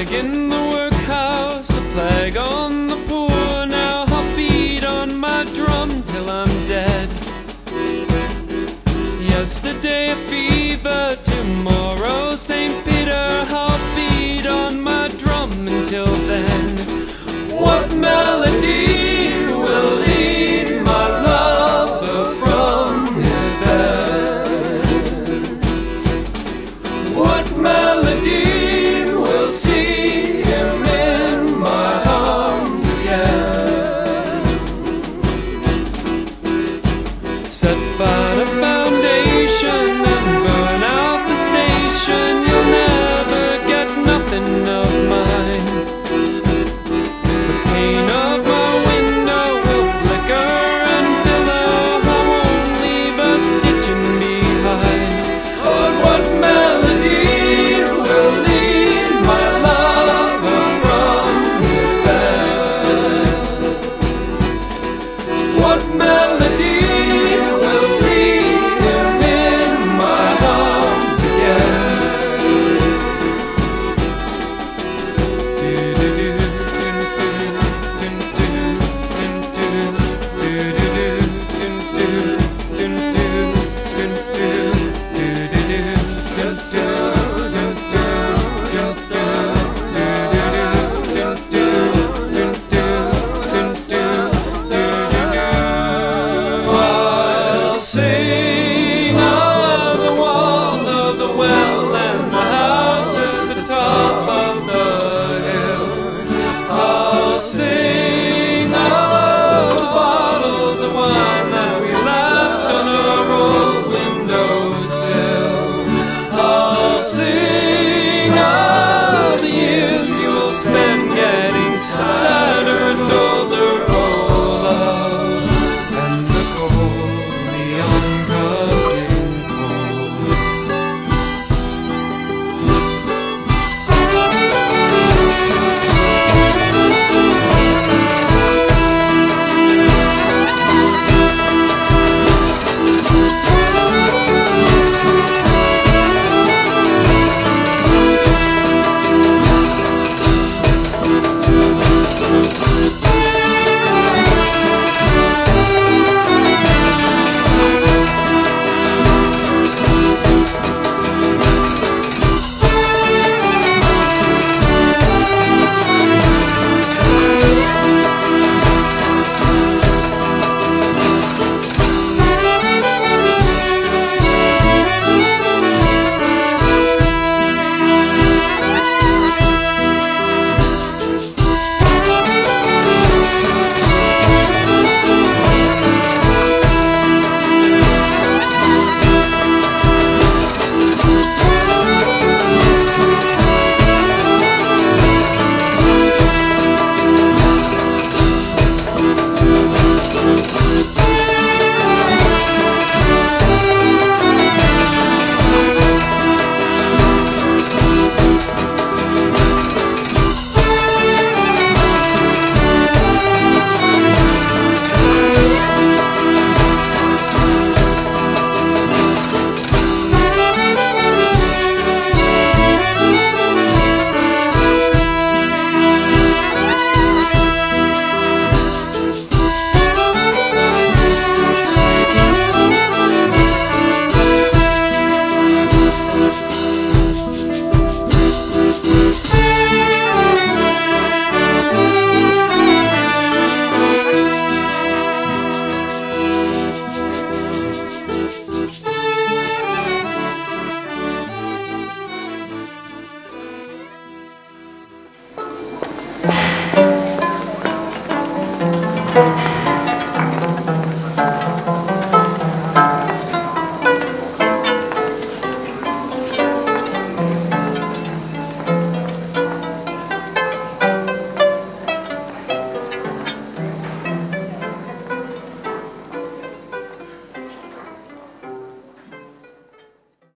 flag in the workhouse, a flag on the poor. Now I'll beat on my drum till I'm dead. Yesterday a fever, tomorrow St. Peter. I'll beat on my drum until then. What melody will lead my lover from his bed? What melody? remember getting tired.